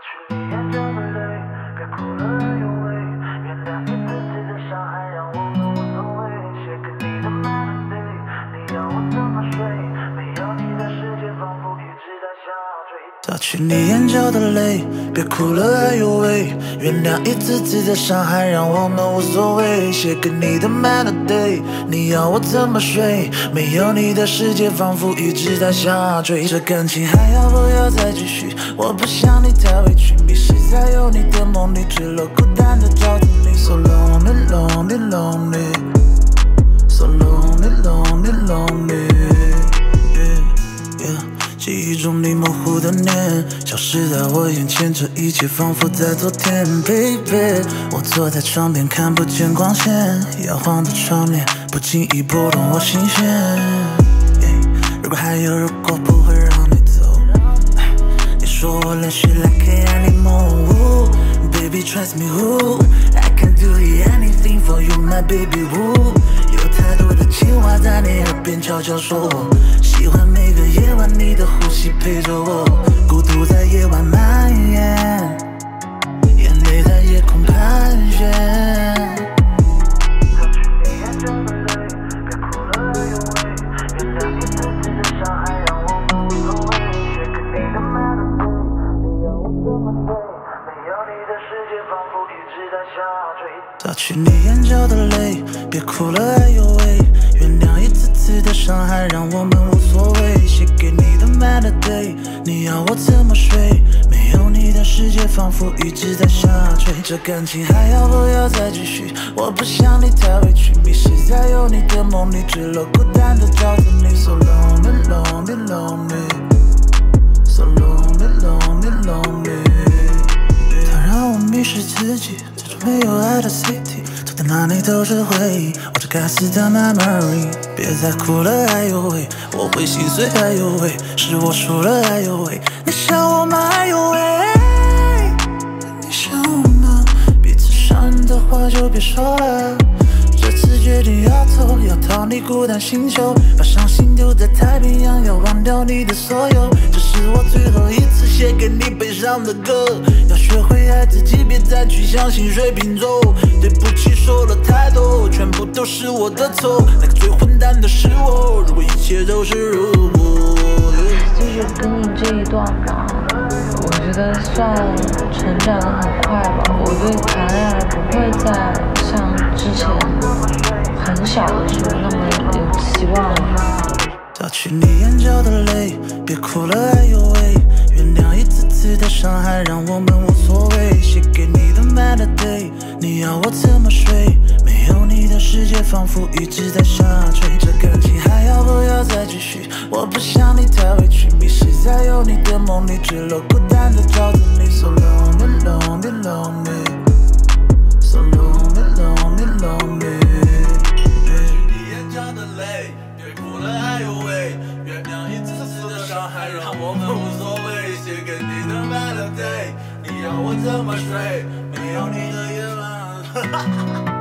去擦去你眼角的泪，别哭了哎呦喂，原谅一次次的伤害，让我们无所谓。写给你的 melody，你要我怎么睡？没有你的世界仿佛一直在下坠。这感情还要不要再继续？我不想你太委屈，迷失在有你的梦里，坠落孤单的沼泽里。So lonely, lonely, lonely, 中你模糊的脸，消失在我眼前，这一切仿佛在昨天，baby。我坐在窗边，看不见光线，摇晃的窗帘不经意拨动我心弦。Yeah，如果还有如果，不会让你走。你说我连续来黑暗里梦舞，baby trust me who，I can do anything for you my baby who。有太多的情话在你耳边悄悄说，喜欢每个夜晚你的呼吸陪着我，孤独在夜晚擦去你眼角的泪，别哭了哎呦喂，原谅一次次的伤害，让我们无所谓。写给你的 melody，你要我怎么睡？没有你的世界仿佛一直在下坠。这感情还要不要再继续？我不想你太委屈，迷失在有你的梦里，坠落孤单的沼泽里。So lonely, lonely, lonely, so lonely, lonely, lonely. 它让我迷失自己，没有爱的 city，走到哪里都是回忆，我这该死的 memory。别再哭了，哎呦喂，我会心碎，哎呦喂，是我输了，哎呦喂，你想我吗，哎呦喂，你想我吗？彼此伤的话就别说了。这次决定要走，要逃离孤单星球，把伤心丢在太平洋，要忘掉你的所有。这是我最后一次写给你悲伤的歌，要学会爱自己，别再去相信水瓶座。对不起，说了太多，全部都是我的错，那个最混蛋的是我。如果一切都是如果。就是跟你这一段吧，我觉得算成长的很快吧。我对谈恋爱不会再像之前很小的时候让我们无所谓。写给你的 melody，你要我怎么睡？没有你的世界仿佛一直在下坠。这感情还要不要再继续？我不想你太委屈，迷失在有你的梦里，坠落孤单的沼泽里。So lonely, lonely, lonely, so lonely, lonely, lonely. 你眼角的泪，别哭了，哎呦喂，原谅一次次的伤害，让我们我怎么睡？没有你的夜晚。